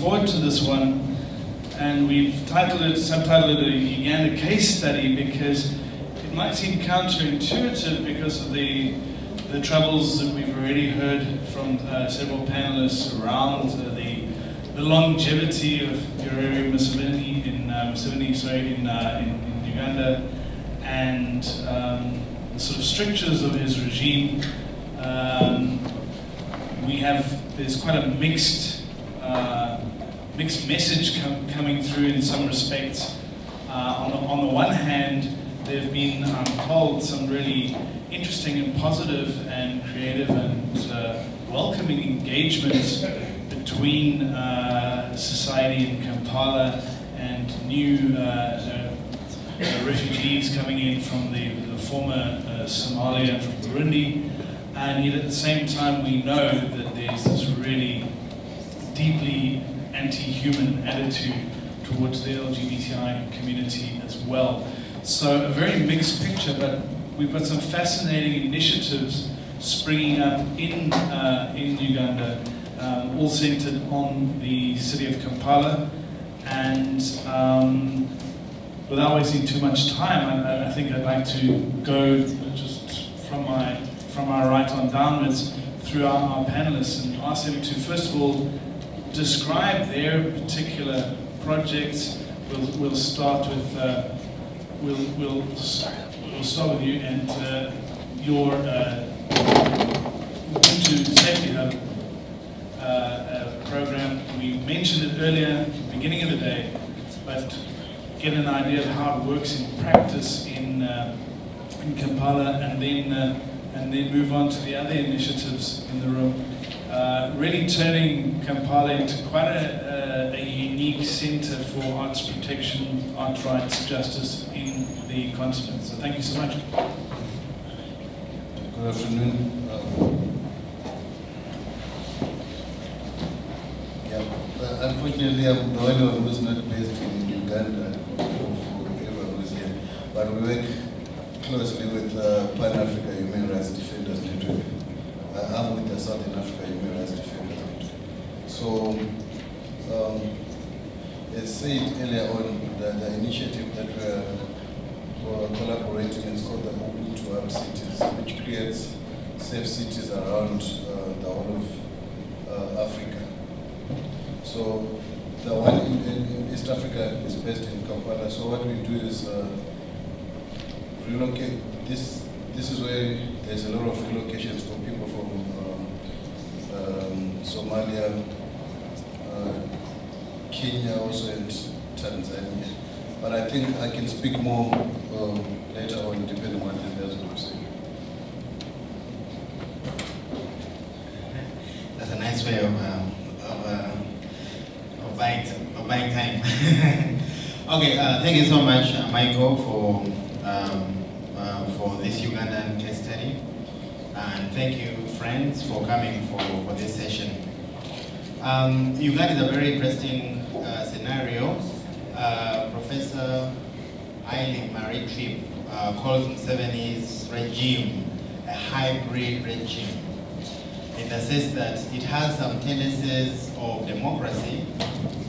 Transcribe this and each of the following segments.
forward to this one, and we've titled it, subtitled it a Uganda case study because it might seem counterintuitive because of the the troubles that we've already heard from uh, several panelists around uh, the the longevity of Yoweri Museveni in uh, Museveni, sorry, in, uh, in, in Uganda, and um, the sort of strictures of his regime. Um, we have there's quite a mixed uh, mixed message com coming through in some respects. Uh, on, the, on the one hand, there have been, I'm told, some really interesting and positive and creative and uh, welcoming engagements between uh, society in Kampala and new uh, uh, refugees coming in from the, the former uh, Somalia and from Burundi. And yet at the same time, we know that there's this really deeply anti-human attitude towards the LGBTI community as well. So a very mixed picture, but we've got some fascinating initiatives springing up in, uh, in Uganda, um, all centered on the city of Kampala. And um, without wasting too much time, I, I, think I'd like to go just from my from our right on downwards through our, our panelists and ask them to first of all describe their particular projects. We'll, we'll start with uh, we'll, we'll, we'll start with you and uh, your uh, Safety Hub uh, uh, program. We mentioned it earlier at the beginning of the day, but get an idea of how it works in practice in, uh, in Kampala and then, and then move on to the other initiatives in the room. Uh, really turning Kampala into quite a, a, a unique center for arts protection, art rights, justice in the continent. So thank you so much. Good afternoon. Uh, yeah, uh, unfortunately, I'm the only one who's not based in Uganda but we work closely with uh, Pan Africa Human Rights Defenders Southern Africa Human Rights So, um, as said earlier on, the, the initiative that we're, we're collaborating is called the Ubuntu Hub Cities, which creates safe cities around uh, the whole of uh, Africa. So the one in, in, East Africa is based in Kampala. So what we do is uh, relocate. This this is where there's a lot of relocations for people Somalia, uh, Kenya, also and Tanzania. But I think I can speak more um, later on, depending on what the others will say. That's a nice way of, um, of, uh, of, buying, of buying time. okay, uh, thank you so much, uh, Michael, for, um, uh, for this Ugandan case study. And thank you, friends, for coming for, for this session. Um, Uganda is a very interesting uh, scenario. Uh, Professor Aili Mari Tripp calls Museveni's regime a hybrid regime in the sense that it has some tendencies of democracy,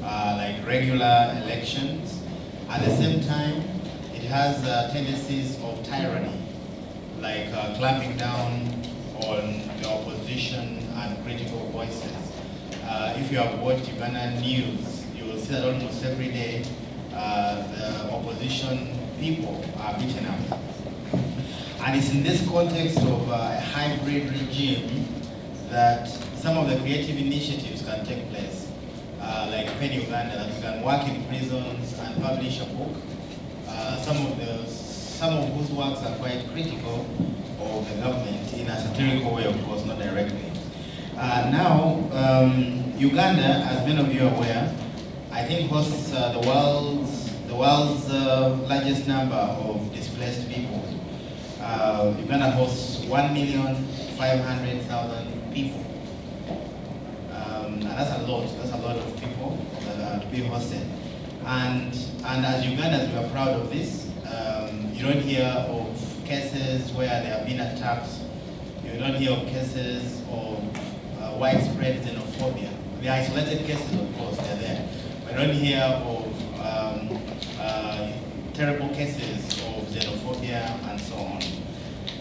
uh, like regular elections. At the same time, it has uh, tendencies of tyranny, like uh, clamping down on the opposition and critical voices. Uh, if you have watched Ugandan news, you will see that almost every day uh, the opposition people are beaten up. And it's in this context of uh, a hybrid regime that some of the creative initiatives can take place, uh, like PEN Uganda, that you can work in prisons and publish a book. Uh, some of the some of whose works are quite critical of the government in a satirical way, of course, not directly. Uh, now, um, Uganda, as many of you are aware, I think hosts uh, the world's the world's uh, largest number of displaced people. Uh, Uganda hosts 1,500,000 people. Um, and that's a lot, that's a lot of people that are to be hosted. And, and as Ugandans, we are proud of this. Um, you don't hear of cases where there have been attacks. You don't hear of cases of uh, widespread xenophobia The isolated cases, of course, they're there. We don't hear of um, uh, terrible cases of xenophobia and so on.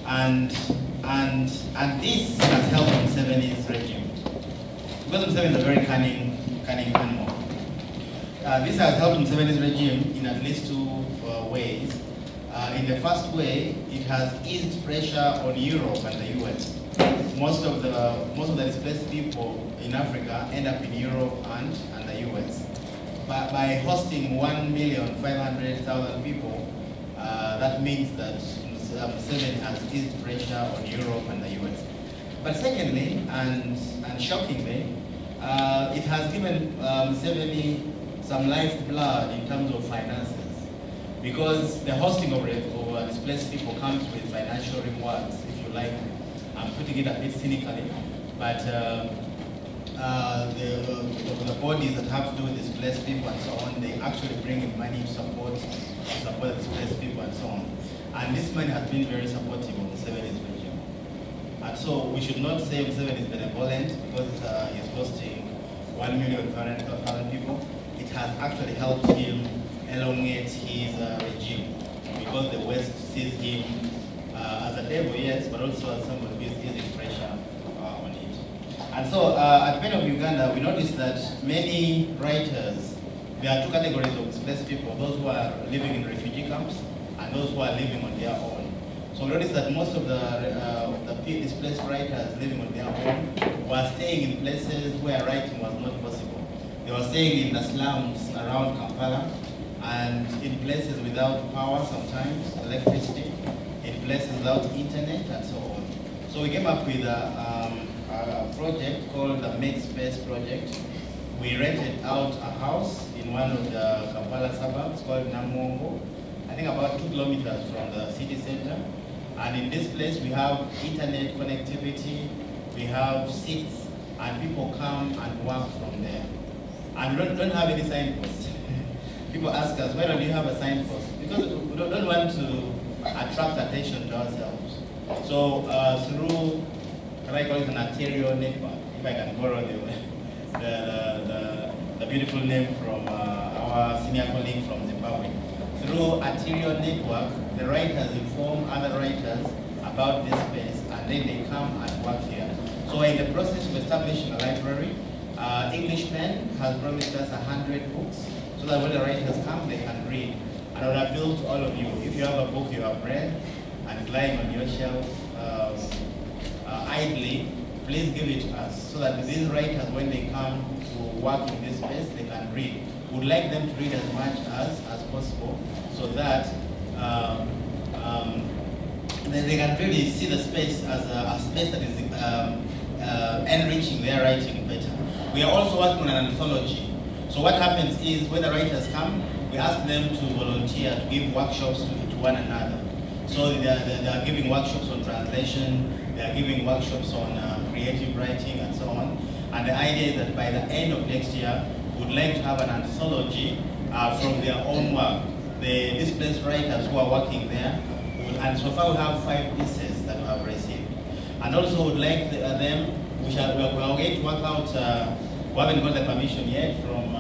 And, and, and this has helped Museveni's regime. Because Museveni is a very cunning, cunning animal. Uh, this has helped Museveni's regime in at least two uh, ways. In the first way, it has eased pressure on Europe and the US. Most of the most of the displaced people in Africa end up in Europe and, and the US. But by hosting 1,500,000 people, uh, that means that Museveni has eased pressure on Europe and the US. But secondly, and, and shockingly, uh, it has given um, Museveni some lifeblood in terms of finances. Because the hosting of, of uh, displaced people comes with financial rewards, if you like. I'm putting it a bit cynically, but uh, uh, the, the, the, bodies that have to do with displaced people and so on, they actually bring in money to support, to support displaced people and so on. And this money has been very supportive of the Museveni's regime. And so we should not say Museveni is benevolent because uh, he's hosting 1,500,000 people. It has actually helped him elongate his uh, regime because the West sees him uh, as a devil, yes, but also as someone who is easing pressure uh, on it. And so at PEN of Uganda, we noticed that many writers, there are two categories of displaced people, those who are living in refugee camps and those who are living on their own. So we noticed that most of the, uh, the displaced writers living on their own were staying in places where writing was not possible. They were staying in the slums around Kampala, and in places without power sometimes, electricity, in places without internet and so on. So we came up with a, um, a project called the Make Space Project. We rented out a house in one of the Kampala suburbs called Namongo, I think about two kilometers from the city center. And in this place we have internet connectivity, we have seats, and people come and work from there. And we don't, don't have any signposts people ask us, why don't you have a signpost? Because we don't, want to attract attention to ourselves. So uh, through, can I call it an arterial network, if I can borrow the, the, the, the beautiful name from uh, our senior colleague from Zimbabwe. Through arterial network, the writers inform other writers about this space and then they come and work here. So in the process of establishing a library, uh, English PEN has promised us 100 books so that when the writers come, they can read. And I would appeal to all of you, if you have a book you have read and it's lying on your shelf um, uh, idly, please give it to us so that these writers, when they come to work in this space, they can read. We would like them to read as much as, as possible so that um, um, they, they can really see the space as a, a space that is um, uh, enriching their writing better. We are also working on an anthology so what happens is when the writers come, we ask them to volunteer to give workshops to, to one another. So they are, they are, giving workshops on translation, they are giving workshops on uh, creative writing and so on. And the idea is that by the end of next year, would like to have an anthology uh, from their own work. The displaced writers who are working there, and so far we have five pieces that we have received. And also would like the, uh, them, we, shall, we are going to work out, uh, we haven't got the permission yet from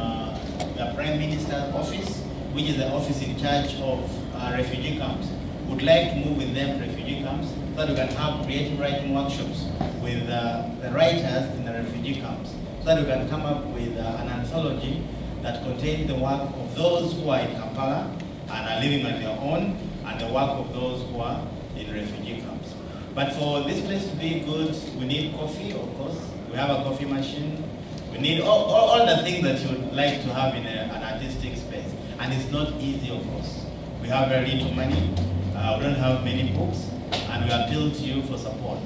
the Prime Minister's office, which is the office in charge of uh, refugee camps, would like to move with them refugee camps so that we can have creative writing workshops with uh, the writers in the refugee camps so that we can come up with uh, an anthology that contains the work of those who are in Kampala and are living on their own and the work of those who are in refugee camps. But for this place to be good, we need coffee, of course. We have a coffee machine, we need all, all, all, the things that you would like to have in a, an artistic space. And it's not easy, of course. We have very little money. Uh, we don't have many books. And we appeal to you for support.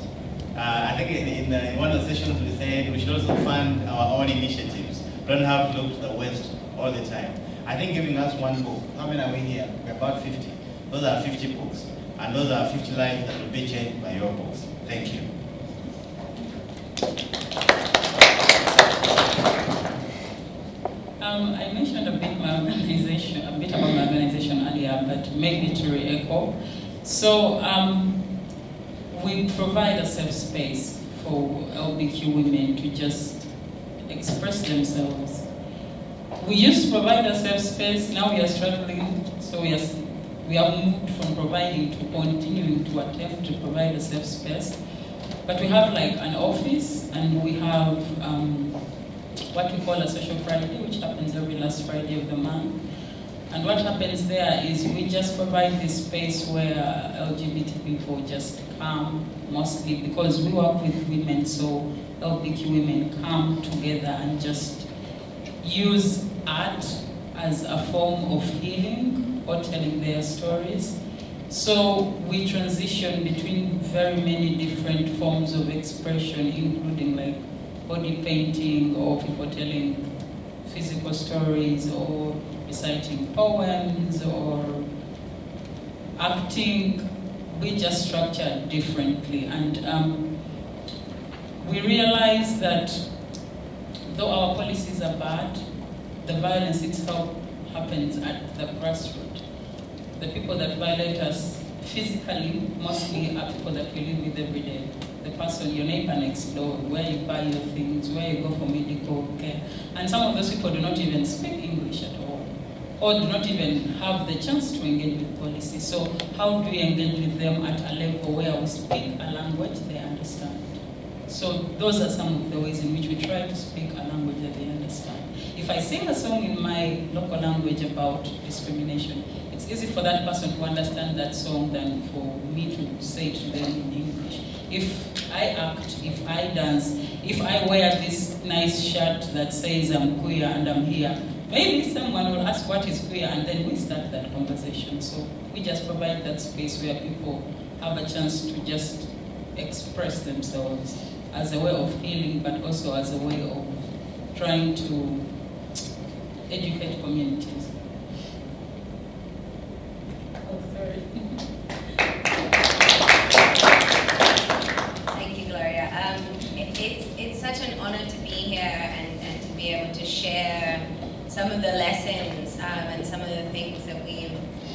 Uh, I think in, in, uh, in, one of the sessions we said we should also fund our own initiatives. We don't have to look to the West all the time. I think giving us one book, how many are we here? We're about 50. Those are 50 books. And those are 50 lives that will be changed by your books. Thank you. Um, I mentioned a bit my organization, a bit about my organization earlier, but maybe to re-echo. So um, we provide a safe space for LBQ women to just express themselves. We used to provide a safe space, now we are struggling, so we, are, we have moved from providing to continuing to attempt to provide a safe space. But we have like an office and we have um, what we call a social Friday, which happens every last Friday of the month. And what happens there is we just provide this space where LGBT people just come, mostly because we work with women, so LBQ women come together and just use art as a form of healing or telling their stories. So we transition between very many different forms of expression, including like body painting or people telling physical stories or reciting poems or acting, we just structure differently. And um, we realize that though our policies are bad, the violence itself happens at the grassroots. The people that violate us physically mostly are people that we live with every day the person, your neighbor next door, where you buy your things, where you go for medical care. And some of those people do not even speak English at all, or do not even have the chance to engage with policy. So how do we engage with them at a level where we speak a language they understand? So those are some of the ways in which we try to speak a language that they understand. If I sing a song in my local language about discrimination, it's easy for that person to understand that song than for me to say to them in English. If I act, if I dance, if I wear this nice shirt that says I'm queer and I'm here, maybe someone will ask what is queer and then we start that conversation. So we just provide that space where people have a chance to just express themselves as a way of healing, but also as a way of trying to educate communities. Oh, sorry. Thank you, Gloria. Um, it, it's, it's such an honor to be here and, and to be able to share some of the lessons um, and some of the things that we've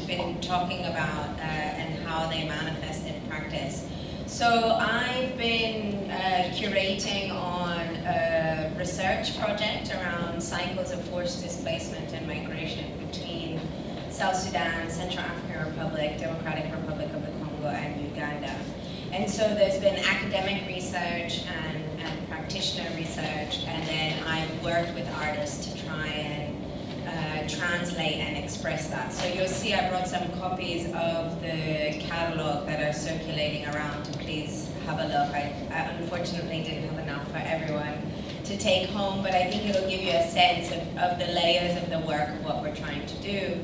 been talking about uh, and how they manifest in practice. So I've been uh, curating on a research project around cycles of forced displacement and migration between South Sudan, Central African Republic, Democratic Republic of the Congo, and Uganda. And so there's been academic research and, and practitioner research, and then I've worked with artists to try and translate and express that. So you'll see I brought some copies of the catalog that are circulating around please have a look. I, I unfortunately didn't have enough for everyone to take home, but I think it'll give you a sense of, of the layers of the work of what we're trying to do.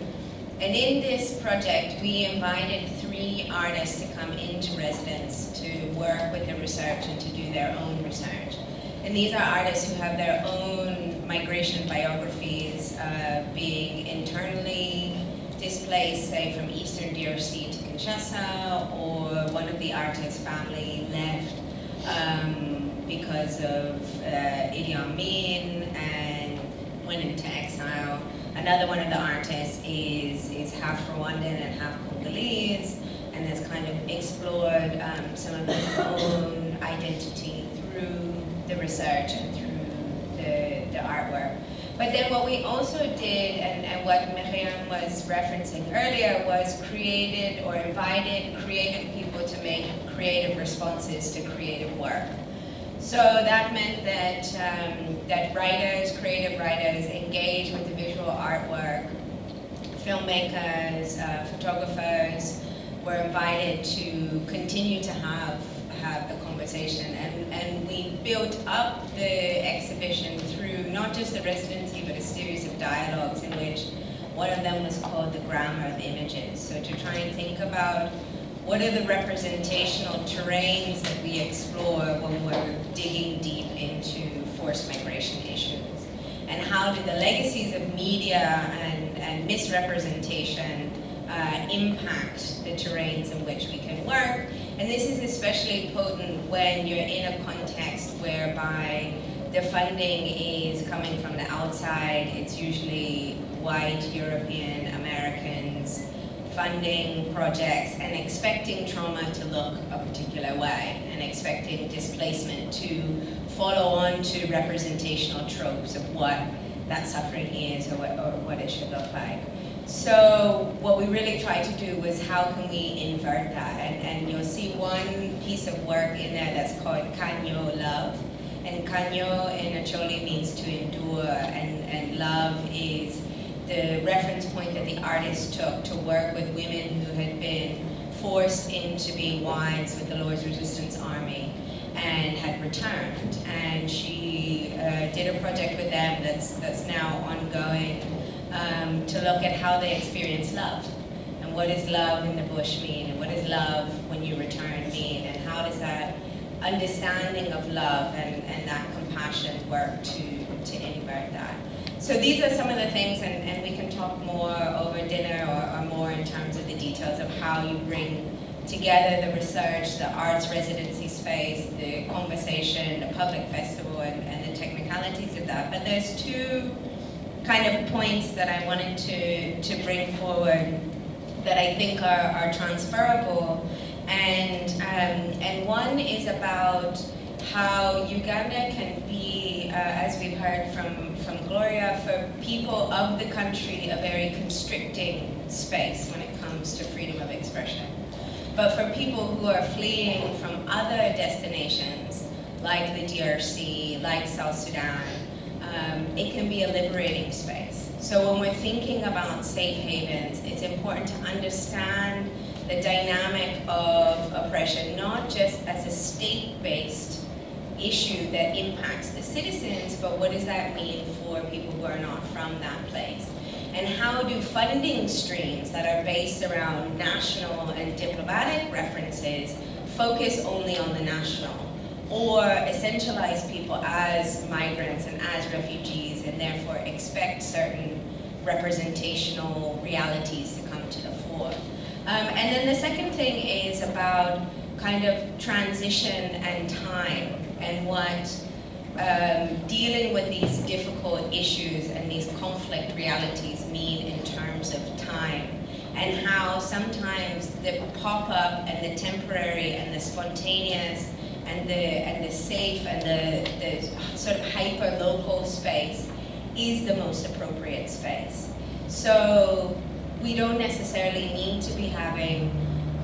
And in this project, we invited three artists to come into residence to work with the research and to do their own research. And these are artists who have their own migration biographies, uh, being internally displaced, say from eastern DRC to Kinshasa, or one of the artists' family left um, because of uh, Idi Amin and went into exile. Another one of the artists is, is half Rwandan and half Congolese, and has kind of explored um, some of his own identity through the research and through the, the artwork. But then what we also did, and, and what Miriam was referencing earlier, was created or invited creative people to make creative responses to creative work. So that meant that, um, that writers, creative writers, engage with the visual artwork. Filmmakers, uh, photographers were invited to continue to have, have the conversation. And, and we built up the exhibition through not just the a series of dialogues in which one of them was called the grammar of images. So to try and think about what are the representational terrains that we explore when we're digging deep into forced migration issues? And how do the legacies of media and, and misrepresentation uh, impact the terrains in which we can work? And this is especially potent when you're in a context whereby the funding is coming from the outside. It's usually white European Americans funding projects and expecting trauma to look a particular way. and expecting displacement to follow on to representational tropes of what that suffering is or what, or what it should look like. So what we really tried to do was how can we invert that? And, and you'll see one piece of work in there that's called Kanyo Love. And Kanyo in Acholi means to endure, and, and love is the reference point that the artist took to work with women who had been forced into being wives with the Lord's Resistance Army and had returned. And she uh, did a project with them that's, that's now ongoing um, to look at how they experience love. And what does love in the bush mean? And what does love when you return mean? And how does that understanding of love and, and that compassion work to, to invert that? So these are some of the things, and, and we can talk more over dinner or, or more in terms of the details of how you bring together the research, the arts residency space, the conversation, the public festival, and, and the technicalities of that. But there's two kind of points that I wanted to, to bring forward that I think are, are transferable. And, um, and one is about how Uganda can be, uh, as we've heard from, from Gloria, for people of the country, a very constricting space when it comes to freedom of expression. But for people who are fleeing from other destinations, like the DRC, like South Sudan, um, it can be a liberating space. So when we're thinking about safe havens, it's important to understand the dynamic of oppression, not just as a state-based issue that impacts the citizens, but what does that mean for people who are not from that place? And how do funding streams that are based around national and diplomatic references focus only on the national? or essentialize people as migrants and as refugees and therefore expect certain representational realities to come to the fore. Um, and then the second thing is about kind of transition and time and what um, dealing with these difficult issues and these conflict realities mean in terms of time and how sometimes the pop-up and the temporary and the spontaneous and the and the safe and the, the sort of hyper local space is the most appropriate space. So we don't necessarily need to be having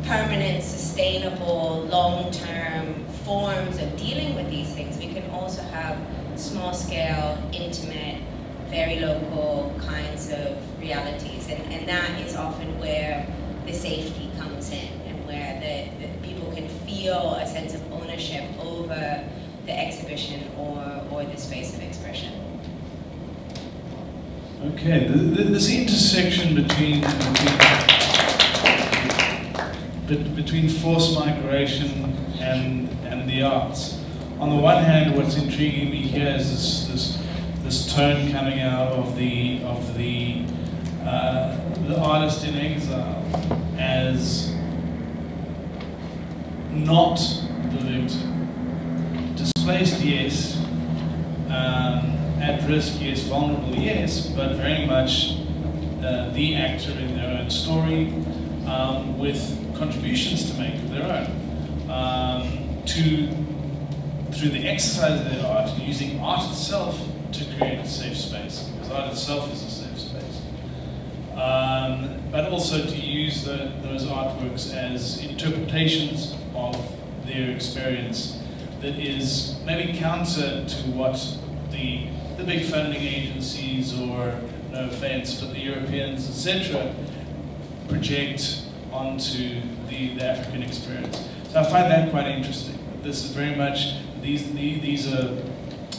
permanent, sustainable, long-term forms of dealing with these things. We can also have small-scale, intimate, very local kinds of realities. And, and that is often where the safety comes in and where the, the people can feel a sense of ownership over the exhibition or, or the space of expression. Okay, this intersection between, between, between forced migration and, and the arts. On the one hand, what's intriguing me here is this, this, this tone coming out of the, of the, uh, the artist in exile as not the victim. Displaced, yes. Um, at risk, yes. Vulnerable, yes. But very much uh, the actor in their own story um, with contributions to make of their own. Um, to, through the exercise of their art, using art itself to create a safe space. Because art itself is a safe space. Um, but also to use the, those artworks as interpretations of their experience that is maybe counter to what the, the big funding agencies or, no offense, but the Europeans, etc., project onto the, the African experience. So I find that quite interesting. This is very much, these, these, are,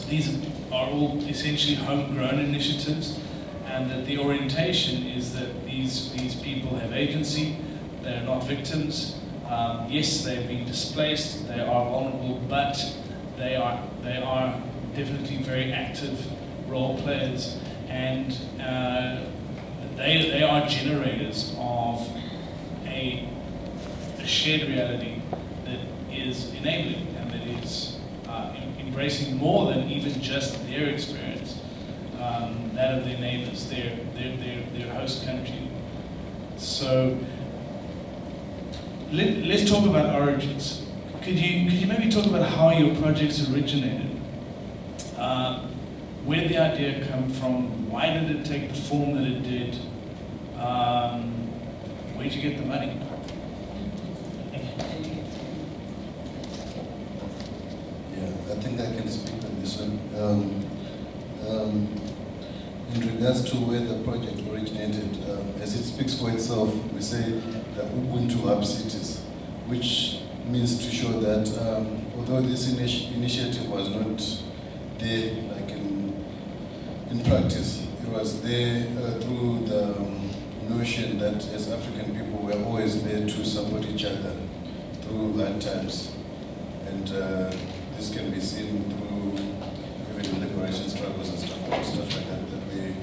these are all essentially homegrown initiatives and that the orientation is that these, these people have agency, they're not victims, um, yes, they've been displaced, they are vulnerable, but they are, they are definitely very active role players and uh, they, they are generators of a, a, shared reality that is enabling and that is uh, embracing more than even just their experience, um, that of their neighbors, their, their, their, their host country. So let, us talk about origins. could you could you maybe talk about how your projects originated? Uh, where the idea come from? Why did it take the form that it did? Um, where'd you get the money? Yeah, I think I can speak on this one. Um, um, in regards to where the project originated, um, as it speaks for itself, we say the Ubuntu Hub Cities, which means to show that um, although this initi initiative was not there, like in, in practice, it was there uh, through the um, notion that as African people we're always there to support each other through hard times. And uh, this can be seen through even liberation struggles and stuff, stuff like that, that we,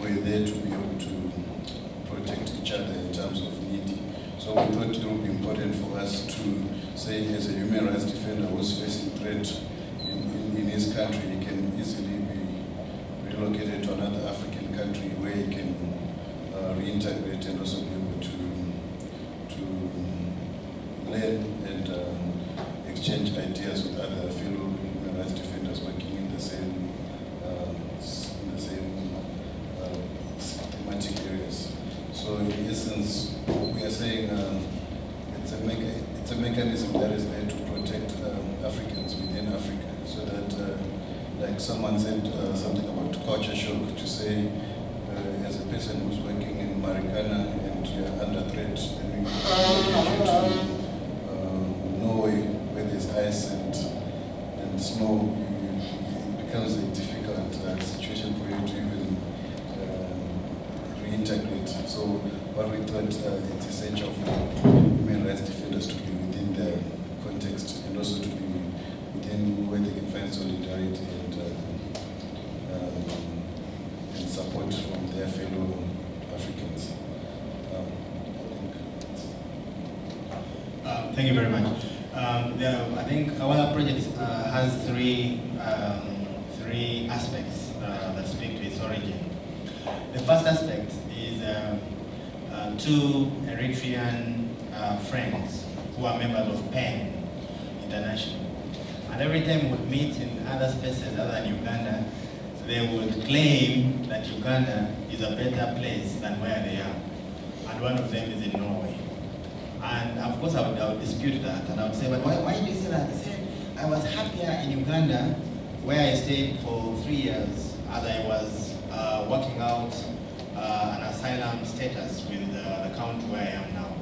we're there to be able to protect each other in terms of need. So we thought it would be important for us to say as a human rights defender who's facing threat in, in, in his country, he can easily be relocated to another African country where he can uh, reintegrate and also be able to, to learn and um, exchange ideas with other fellow human rights defenders working in the same, um, in the same uh, thematic areas. So in essence, we are saying um, it's, a it's a mechanism that is there to protect um, Africans within Africa so that, uh, like someone said uh, something about culture shock, to say uh, as a person who's working in Marikana and you're under threat, and you to uh, Norway where there's ice and, and snow, it becomes a difficult uh, situation for you to even uh, reintegrate. So what we thought uh, it's essential for human rights defenders to be within the context and also to be within where they can find solidarity and, uh, um, and support from their fellow Africans. Um, I think that's- Uh, Thank you very much. Um, I think our project uh, has three, um, three aspects uh, that speak to its origin. The first aspect is um, uh, two Eritrean uh, friends who are members of PEN International. And every time we meet in other spaces other than Uganda, they would claim that Uganda is a better place than where they are. And one of them is in Norway. And of course, I would, I would dispute that. And I would say, but why, why do you say that? He said, I was happier in Uganda, where I stayed for three years, as I was uh, working out uh, an asylum status with uh, the county where I am now.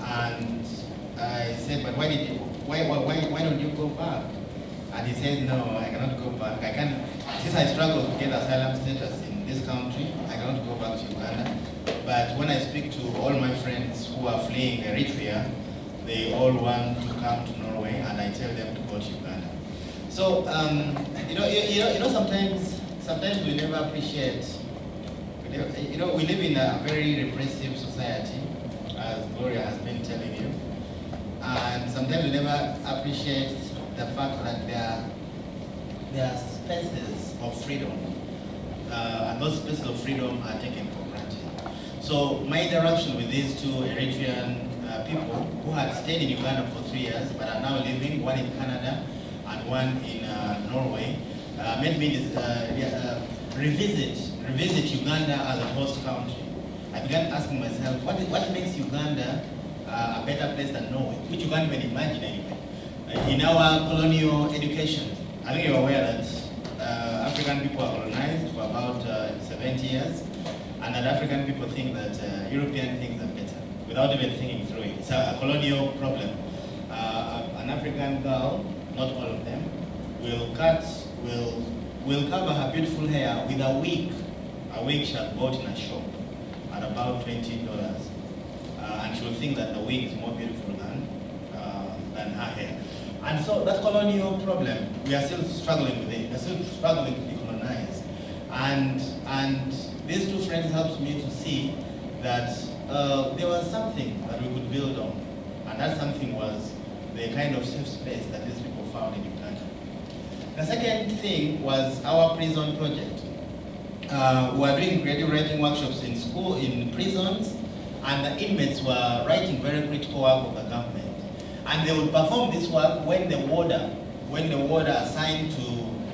And I said, but why did you, why, why, why, why don't you go back? And he said, no, I cannot go back. I can't, since I struggled to get asylum status in this country, I cannot go back to Uganda. But when I speak to all my friends who are fleeing Eritrea, they all want to come to Norway, and I tell them to go to Uganda. So, um, you know, you, you know, you know, sometimes, sometimes we never appreciate. You know, we live in a very repressive society, as Gloria has been telling you, and sometimes we never appreciate the fact that there, there are spaces of freedom, uh, and those spaces of freedom are taken. So my interaction with these two Eritrean uh, people who had stayed in Uganda for three years but are now living, one in Canada and one in uh, Norway, uh, made me uh, uh, revisit, revisit Uganda as a host country. I began asking myself, what, what makes Uganda uh, a better place than Norway? Which you can't even imagine anyway. In our colonial education, I think you're aware that African people are colonized for about uh, 70 years, and that African people think that uh, European things are better, without even thinking through it. It's a, a colonial problem. Uh, an African girl, not all of them, will cut, will, will cover her beautiful hair with a wig, a wig she had bought in a shop at about $20. Uh, and she will think that the wig is more beautiful than, uh, than her hair. And so that colonial problem, we are still struggling with it. We are still struggling to decolonize. And, and these two friends helped me to see that uh, there was something that we could build on. And that something was the kind of safe space that these people found in Uganda. The second thing was our prison project. Uh, we were doing creative writing workshops in school, in prisons, and the inmates were writing very critical work of the government. And they would perform this work when the warder, when the warder assigned to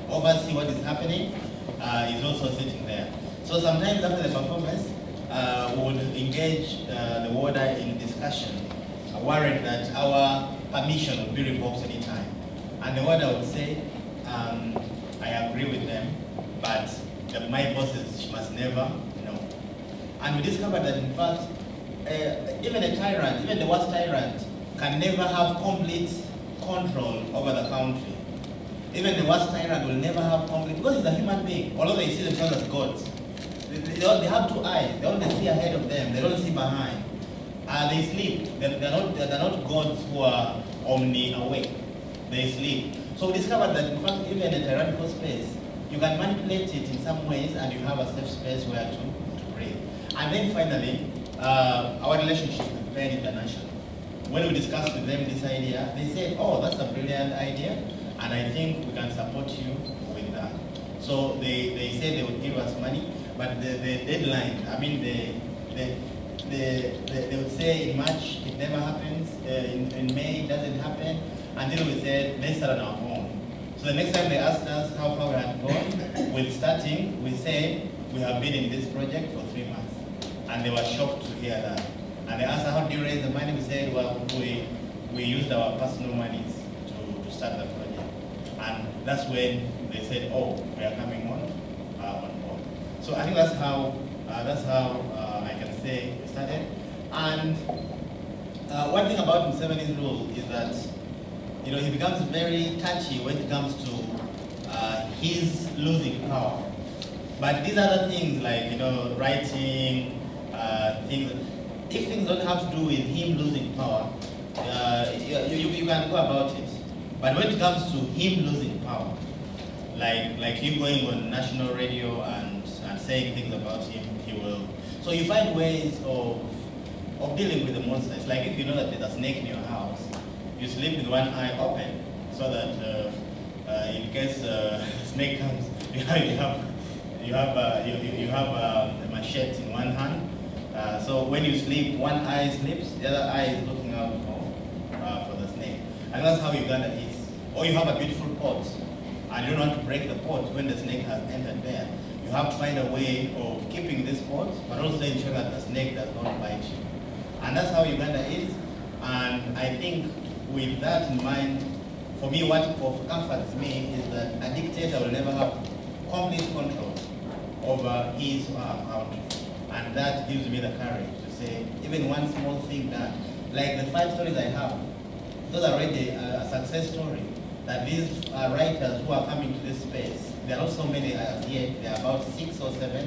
oversee what is happening uh, is also sitting there. So sometimes after the performance, uh, we would engage uh, the warder in discussion, uh, worried that our permission would be revoked anytime. And the warder would say, um, I agree with them, but my bosses must never know. And we discovered that in fact, uh, even a tyrant, even the worst tyrant, can never have complete control over the country. Even the worst tyrant will never have complete, because he's a human being, although they see themselves as gods. They, they, have two eyes, they only see ahead of them, they don't see behind. Uh, they sleep, they're, they're, not, they're not gods who are omni-awake, they sleep. So we discovered that in fact, even in a tyrannical space, you can manipulate it in some ways and you have a safe space where to, to breathe. And then finally, uh, our relationship with PEN International. When we discussed with them this idea, they said, oh, that's a brilliant idea, and I think we can support you with that. So they, they said they would give us money, but the, the deadline, I mean, the, the, the, the, they would say in March, it never happens, uh, in, in May, it doesn't happen, until we said, let's start on our own. So the next time they asked us how far we had gone with starting, we said, we have been in this project for three months. And they were shocked to hear that. And they asked how do you raise the money? We said, well, we, we used our personal monies to, to start the project. And that's when they said, oh, we are coming on, uh, on board. So I think that's how, uh, that's how uh, I can say it started. And uh, one thing about Museveni's rule is that, you know, he becomes very touchy when it comes to uh, his losing power. But these other things like, you know, writing, uh, things, if things don't have to do with him losing power, uh, you, you, you, can go about it. But when it comes to him losing power, like like him going on national radio and saying things about him, he will. So you find ways of of dealing with the monster. It's like if you know that there's a snake in your house, you sleep with one eye open so that uh, uh, in case uh, snake comes, you have you have you have, uh, you, you have um, a machete in one hand, uh, so when you sleep, one eye sleeps, the other eye is looking out for, uh, for the snake. And that's how Uganda is. Or you have a beautiful pot, and you don't want to break the pot when the snake has entered there. You have to find a way of keeping this pot, but also ensure that the snake does not bite you. And that's how Uganda is. And I think with that in mind, for me, what comforts me is that a dictator will never have complete control over his or her country. And that gives me the courage to say, even one small thing that, like the five stories I have, those are already a, success story. That these writers who are coming to this space, there are not so many as yet, there are about six or seven.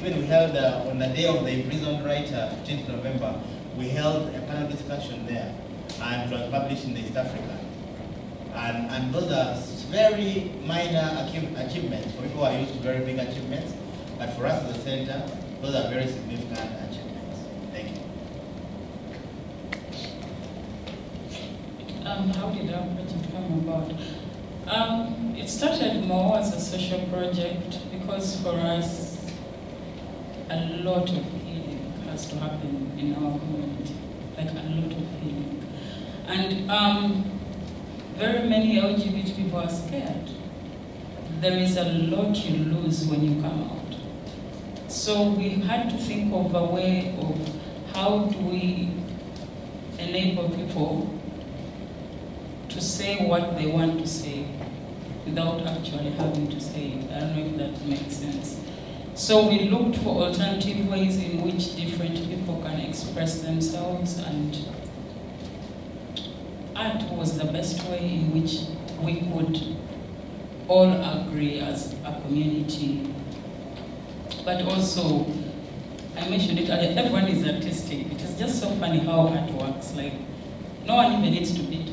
When we held, uh, on the day of the imprisoned writer, 15th November, we held a panel discussion there, and it was published in the East African. And, and those are very minor achievements for people who are used to very big achievements. But for us as a center, those are very significant achievements. Thank you. Um, how did our come about? Um, it started more as a social project because for us, a lot of healing has to happen in our community, like a lot of healing. And um, very many LGBT people are scared. There is a lot you lose when you come out. So we had to think of a way of how do we enable people to say what they want to say without actually having to say it. I don't know if that makes sense. So we looked for alternative ways in which different people can express themselves and art was the best way in which we could all agree as a community but also, I mentioned it earlier, everyone is artistic. It is just so funny how art works. Like, no one even needs to be.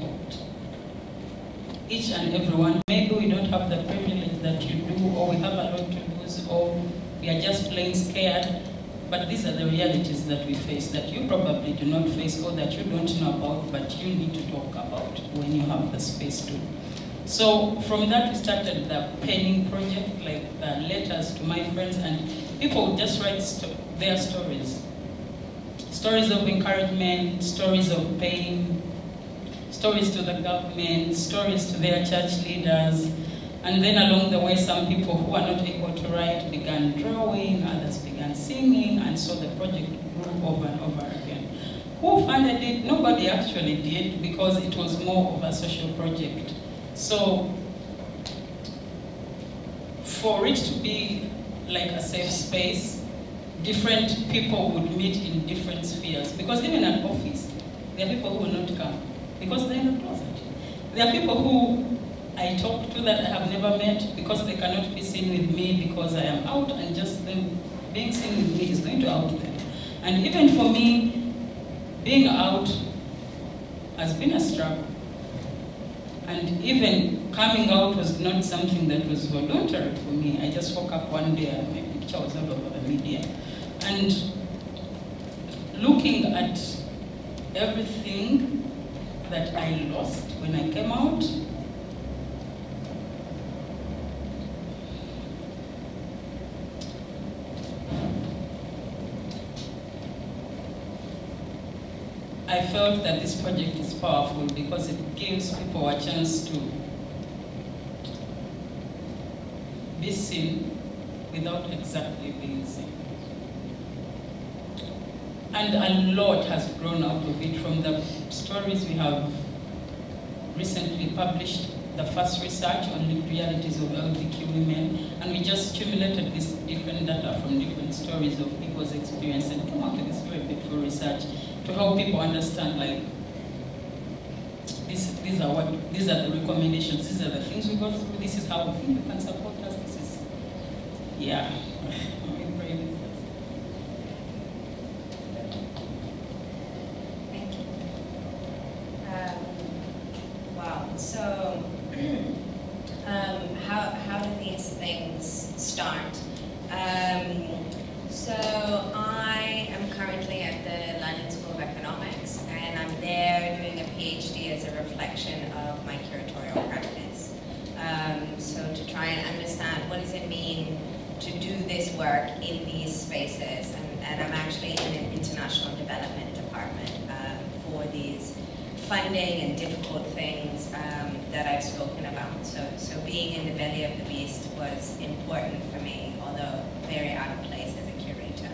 Each and everyone, maybe we don't have the privilege that you do, or we have a lot to lose, or we are just plain scared. But these are the realities that we face, that you probably do not face, or that you don't know about, but you need to talk about when you have the space to. So from that we started the penning project, like the letters to my friends, and people just write sto their stories. Stories of encouragement, stories of pain, stories to the government, stories to their church leaders, and then along the way, some people who are not able to write began drawing, others began singing, and so the project grew over and over again. Who funded it? Nobody actually did because it was more of a social project. So for it to be like a safe space, different people would meet in different spheres. Because even at office, there are people who will not come because they're in the closet. There are people who I talk to that I have never met because they cannot be seen with me because I am out and just them being seen with me is going to out them. And even for me, being out has been a struggle. And even coming out was not something that was voluntary for me. I just woke up one day and my picture was all over the media. And looking at everything that I lost when I came out, I felt that this project is powerful because it gives people a chance to be seen without exactly being seen. And a lot has grown out of it from the stories we have recently published, the first research on the realities of LGBTQ women, and we just accumulated this different data from different stories of people's experience and come up with this very beautiful research to help people understand like this, these are what these are the recommendations, these are the things we go through, this is how we think you can support us, this is yeah. Thank you. Um, wow. So, um, how how do these things start? Um, so I am currently at the London School of Economics, and I'm there doing a PhD as a reflection of my curatorial practice. Um, so to try and understand what does it mean to do this work in these spaces, and, and I'm actually in an international development department um, for these funding and difficult things um, that I've spoken about. So, so being in the belly of the beast was important for me, although very out of place as a curator.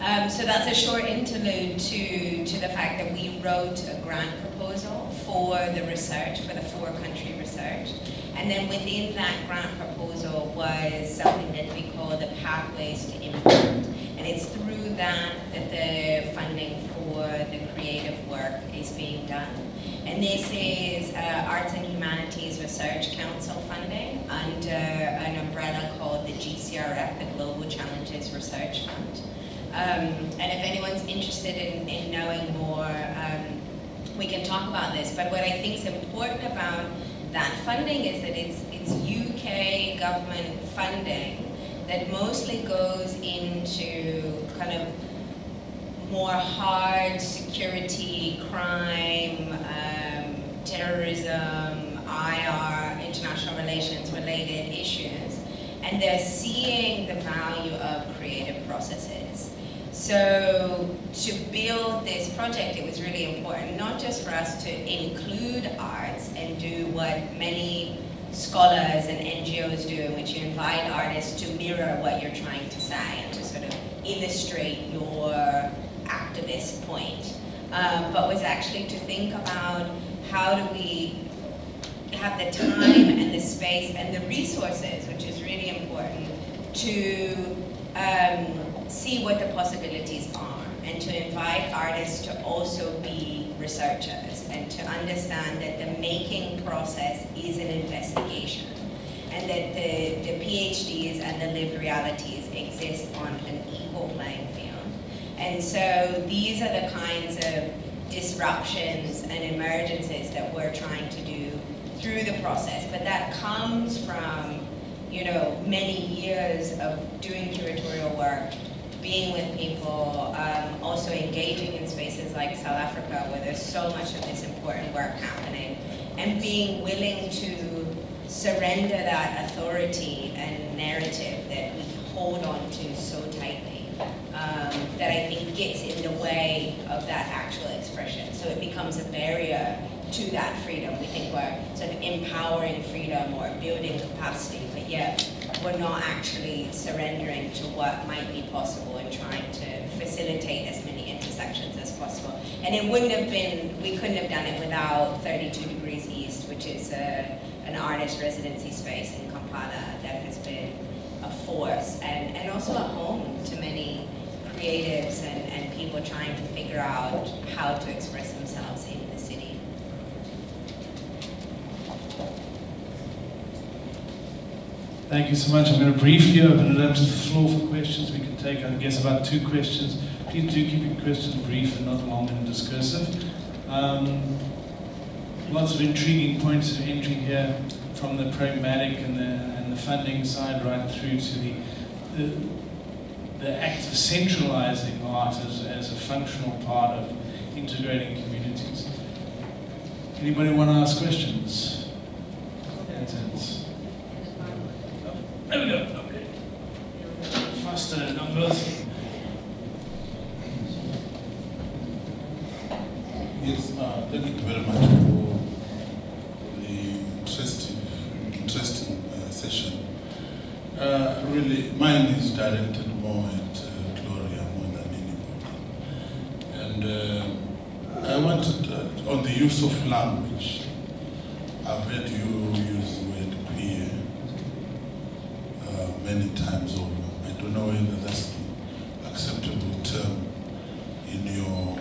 Um, so that's a short interlude to, to the fact that we wrote a grant proposal for the research, for the four country research. And then within that grant proposal was something that we call the Pathways to Impact. And it's through that that the funding for the creative work is being done. And this is uh, Arts and Humanities Research Council funding under an umbrella called the GCRF, the Global Challenges Research Fund. Um, and if anyone's interested in, in knowing more, um, we can talk about this. But what I think is important about that funding is that it's, it's UK government funding that mostly goes into kind of more hard security, crime, um, terrorism, IR, international relations related issues. And they're seeing the value of creative processes. So to build this project, it was really important, not just for us to include arts and do what many scholars and NGOs do, in which you invite artists to mirror what you're trying to say and to sort of illustrate your activist point, um, but was actually to think about how do we have the time and the space and the resources, which is really important, to um, see what the possibilities are and to invite artists to also be researchers and to understand that the making process is an investigation and that the, the PhDs and the lived realities exist on an equal playing field. And so these are the kinds of disruptions and emergences that we're trying to do through the process. But that comes from, you know, many years of doing curatorial work, being with people, um, also engaging in spaces like South Africa where there's so much of this important work happening, and being willing to surrender that authority and narrative that we hold on to so tightly um, that I think gets in the way of that actual expression. So it becomes a barrier to that freedom. We think we're sort of empowering freedom or building capacity, but yet we're not actually surrendering to what might be possible and trying to facilitate as many intersections as possible. And it wouldn't have been, we couldn't have done it without 32 Degrees East, which is a, an artist residency space in Kampala that has been a force and, and also a home to many creatives and, and people trying to figure out how to express themselves in the city. Thank you so much. I'm going to briefly open it up to the floor for questions. We can take, I guess, about two questions. Please do keep your questions brief and not long and discursive. Um, lots of intriguing points of entry here from the pragmatic and the, and the funding side right through to the, the, the act of centralizing art as, as a functional part of integrating communities. Anybody want to ask questions? Hands, hands. There we go. Okay. Faster numbers. Yes, uh, thank you very much for the interesting, interesting uh, session. Uh, really, mine is directed more at uh, Gloria more than anybody. And uh, I wanted, uh, on the use of language, I've heard you use the word queer uh, many times over. I don't know whether that's the acceptable term in your,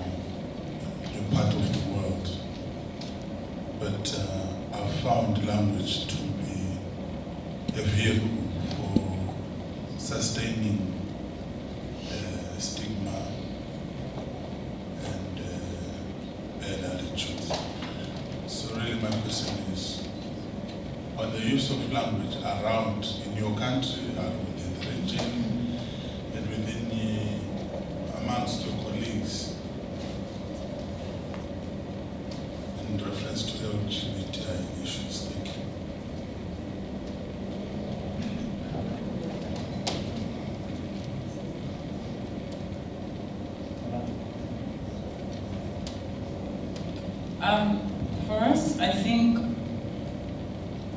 your part of the world. But uh, I've found language to be a vehicle for sustaining uh, stigma and uh, bad attitudes. So really my question is, on the use of language around in your country or within the region and within the, amongst your colleagues in reference to LGBTI issues. Thank you. Um, for us, I think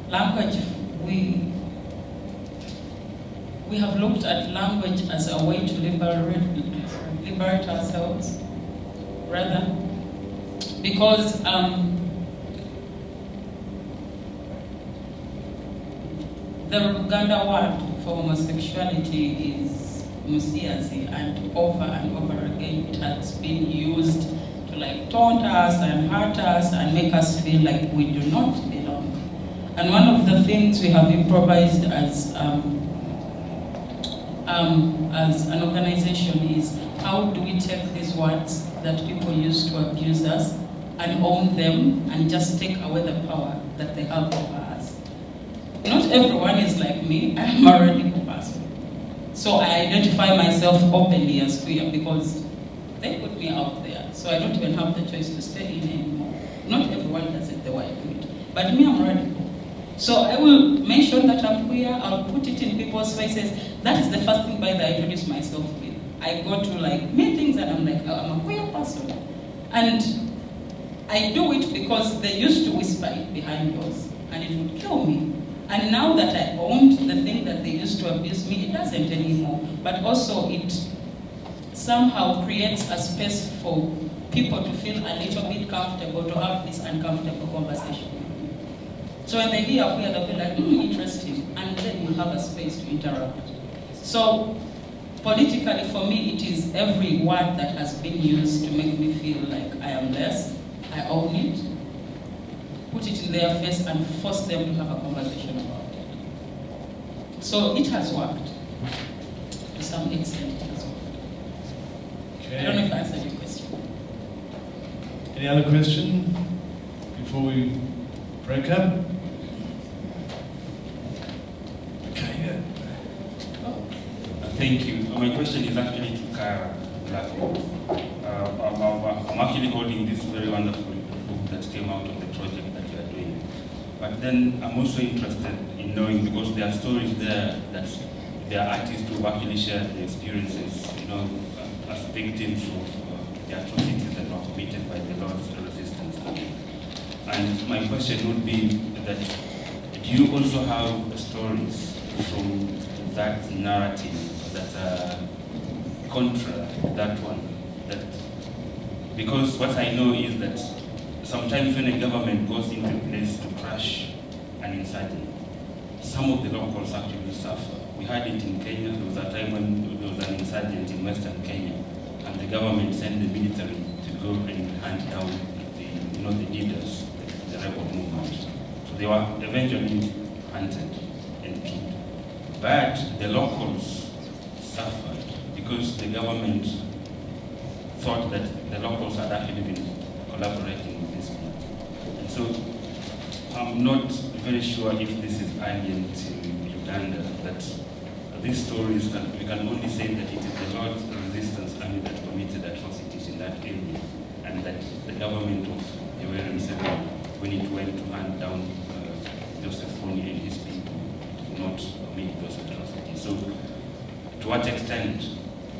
language, we, we have looked at language as a way to liberate, liberate ourselves, rather, because um, the Uganda word for homosexuality is musiasi, and over and over again it has been used to like taunt us and hurt us and make us feel like we do not belong. And one of the things we have improvised as um, um, as an organization is how do we take these words that people use to abuse us and own them and just take away the power that they have over us. Not everyone is like me. I'm a radical person. So I identify myself openly as queer because they put me out So I don't even have the choice to stay in anymore. Not everyone does it the way I do it. But me, I'm radical. So I will mention that I'm queer, I'll put it in people's faces. That is the first thing by that I introduce myself with. I go to like meetings and I'm like, oh, I'm a queer person. And I do it because they used to whisper it behind doors and it would kill me. And now that I owned the thing that they used to abuse me, it doesn't anymore. But also it somehow creates a space for people to feel a little bit comfortable to have this uncomfortable conversation. So when they hear queer, they'll be like, hmm, interesting. And then you have a space to interrupt. So politically, for me, it is every word that has been used to make me feel like I am less. I own it, put it in their face, and force them to have a conversation about it. So it has worked. To some extent, it has worked. I don't know if I answered your question. Any other question before we break up? Okay, yeah. Thank you. My question is actually to Kara Blackmore. Uh, I'm, I'm- I'm actually holding this very wonderful book that came out of the project that you are doing. But then I'm also interested in knowing, because there are stories there that there are artists who actually share their experiences, you know, uh, as victims of uh, the atrocities that were committed by the Lord's resistance. And my question would be that do you also have stories from that narrative that are contra that one? That because what I know is that sometimes when a government goes into place to crush an insurgent, some of the locals actually suffer. We had it in Kenya. There was a time when there was an insurgent in Western Kenya, and the government sent the military to go and hunt down the, you know, the leaders, the, the rebel movement. So they were eventually hunted and killed. But the locals suffered because the government thought that the locals had actually been collaborating with these people. And so I'm not very sure if this is alien to Uganda, that these stories, can, we can only say that it is the Lord's resistance army that committed atrocities in that area, and that the government of Yoweri Museveni, when it went to hand down uh, Joseph Kony and his people, did not commit those atrocities. So, to what extent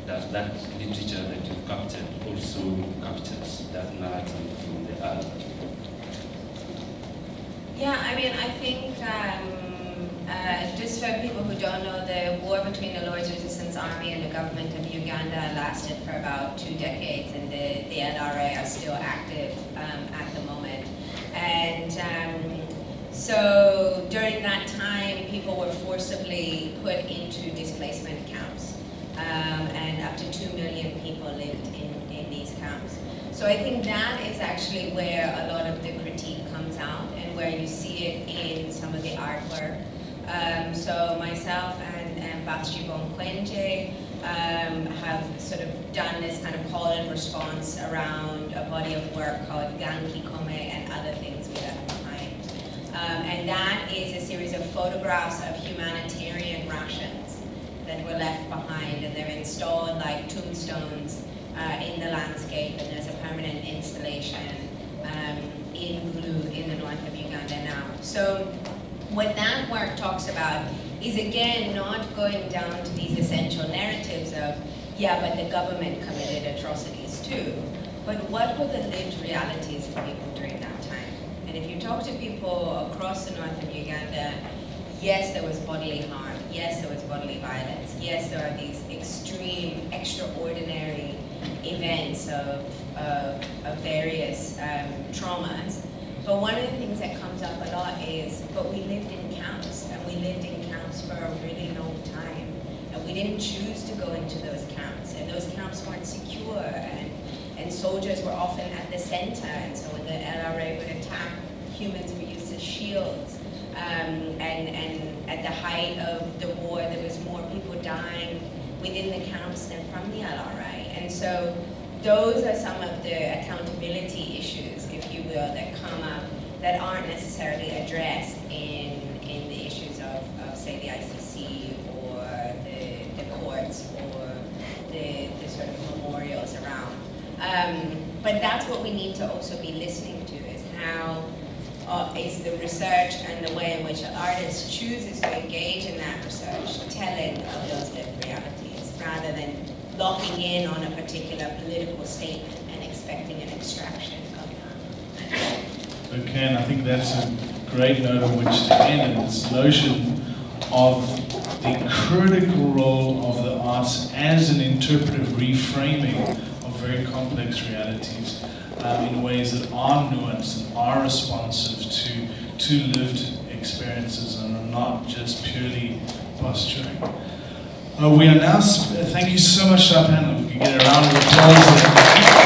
does that literature that you've captured also captures that narrative from the other? Yeah, I mean, I think um, uh, just for people who don't know, the war between the Lord's Resistance Army and the government of Uganda lasted for about two decades, and the, the LRA are still active um, at the moment. And um, so during that time, people were forcibly put into displacement camps, um, and up to two million people lived in, in these camps. So I think that is actually where a lot of the critique comes out and where you see it in some of the artwork. Um, so myself and, and Bathsheba um, have sort of done this kind of call and response around a body of work called Ganki Kome and other things we left behind. Um, and that is a series of photographs of humanitarian rations that were left behind and they're installed like tombstones uh, in the landscape, and there's a permanent installation um, in Gulu in the north of Uganda now. So what that work talks about is again not going down to these essential narratives of, yeah, but the government committed atrocities too, but what were the lived realities of people during that time? And if you talk to people across the north of Uganda, yes, there was bodily harm, yes, there was bodily violence, yes, there are these extreme, extraordinary events of, of, of various um, traumas. But one of the things that comes up a lot is, but we lived in camps, and we lived in camps for a really long time. And we didn't choose to go into those camps, and those camps weren't secure, and, and soldiers were often at the center, and so when the LRA would attack, humans were used as shields. Um, and, and at the height of the war, there was more people dying within the camps than from the LRA. And so those are some of the accountability issues, that come up that aren't necessarily addressed in, in the issues of, of say, the ICC or the, the courts or the, the sort of memorials around. Um, but that's what we need to also be listening to, is how uh, is the research and the way in which an artist chooses to engage in that research telling of those lived realities rather than locking in on a particular political statement and expecting an extraction. Okay, and I think that's a great note on which to end, and this notion of the critical role of the arts as an interpretive reframing of very complex realities um, in ways that are nuanced and are responsive to, to lived experiences and are not just purely posturing. Uh, we are now, thank you so much, Sharp We can get a round of applause.